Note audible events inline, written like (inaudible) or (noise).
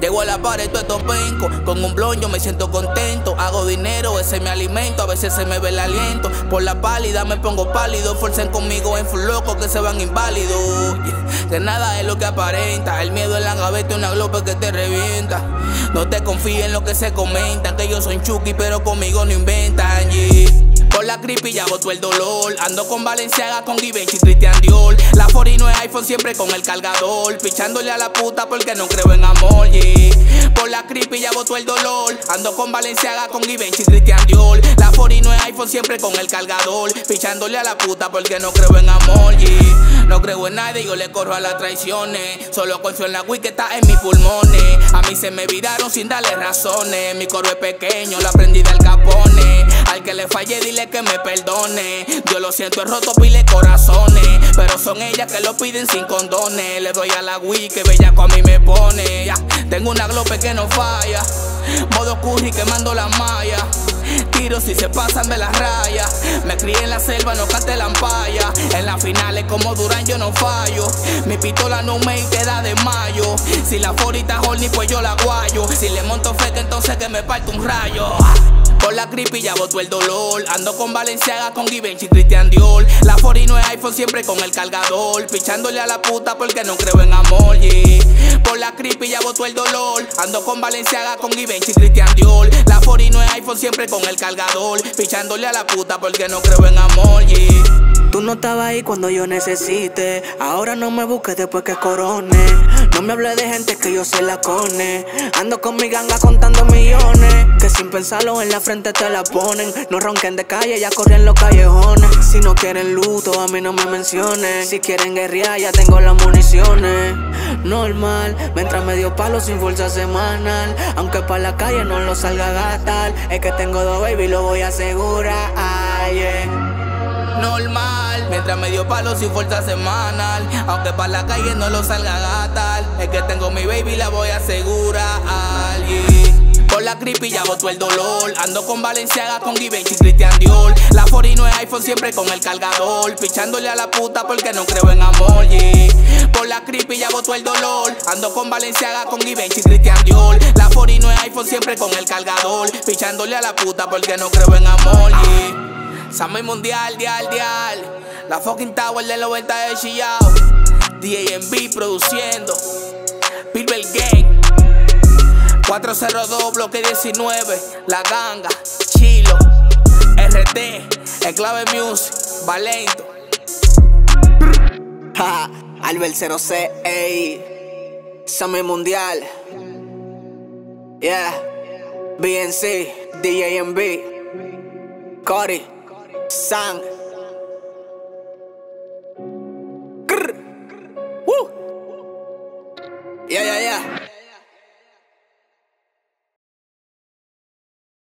Llego a la pared, todo estos pencos. Con un blon yo me siento contento. Hago dinero, ese es mi alimento. A veces se me ve el aliento. Por la pálida me pongo pálido. Forcen conmigo en full loco que se van inválidos. Que nada es lo que aparenta. El miedo en la gaveta, una glope que te revienta. No te confíes en lo que se comentan. Que ellos son chuki, pero conmigo no inventan la creepy ya botó el dolor. Ando con Valenciaga, con Givenchy, Christian Dior. La 49 iPhone siempre con el cargador. Pichándole a la puta porque no creo en amor, Por la creepy ya botó el dolor. Ando con Valenciaga, con Givenchy, Christian Dior. La 49 iPhone siempre con el cargador. Pichándole a la puta porque no creo en amor, No creo en nadie, yo le corro a las traiciones. Solo confío en la Wii que está en mis pulmones. A mí se me viraron sin darle razones. Mi coro es pequeño, lo aprendí del capone. Al que le falle, dile que me perdone. Yo lo siento, he roto pile corazones. Pero son ellas que lo piden sin condones. Le doy a la Wii que bella con mí me pone. Tengo una glope que no falla. Modo curry quemando la malla. Tiro si se pasan de las rayas. Me crié en la selva, no cante la ampalla. En las finales como Durán yo no fallo. Mi pistola no me queda de mayo. Si la forita horny, pues yo la guayo. Si le monto feca, entonces que me parte un rayo. Por la creepy ya botó el dolor. Ando con Valenciaga, con Givenchy, Christian Dior. La 49 iPhone siempre con el cargador. Pichándole a la puta porque no creo en amor, la el dolor. Ando con Valenciaga, con Givenchy, Christian Dior. La 49 iPhone siempre con el cargador. Pichándole a la puta porque no creo en amor, Tú no estabas ahí cuando yo necesite. Ahora no me busques después que corone. No me hables de gente que yo se la cone. Ando con mi ganga contando millones. Que sin pensarlo en la frente te la ponen. No ronquen de calle, ya corren los callejones. Si no quieren luto, a mí no me mencionen. Si quieren guerrear, ya tengo las municiones. Normal, mientras me dio palo sin fuerza semanal. Aunque para la calle no lo salga a gastar. Es que tengo dos baby, lo voy a asegurar. Normal Mientras me dio palo sin fuerza semanal. Aunque para la calle no lo salga a gatar. Es que tengo mi baby, la voy a asegurar alguien. Por la creepy ya botó el dolor. Ando con Valenciaga, con Givenchy, Christian Dior. La 49 iPhone siempre con el cargador. Pichándole a la puta porque no creo en amor, Por la creepy ya botó el dolor. Ando con Valenciaga, con Givenchy, Christian Dior. La 49 iPhone siempre con el cargador. Pichándole a la puta porque no creo en amor, yeah. Mundial, dial, dial. La fucking tower de 90 de Chillao. DAMB produciendo. Pilbel Gang. 402 bloque 19. La ganga. Chilo. RT. Enclave Music. Valento. (laughs) Ha. Albert 0C, ey. Summer Mundial. Yeah. BNC, DJMB. Cory. Sang. Grr. Woo. Yeah, yeah, yeah.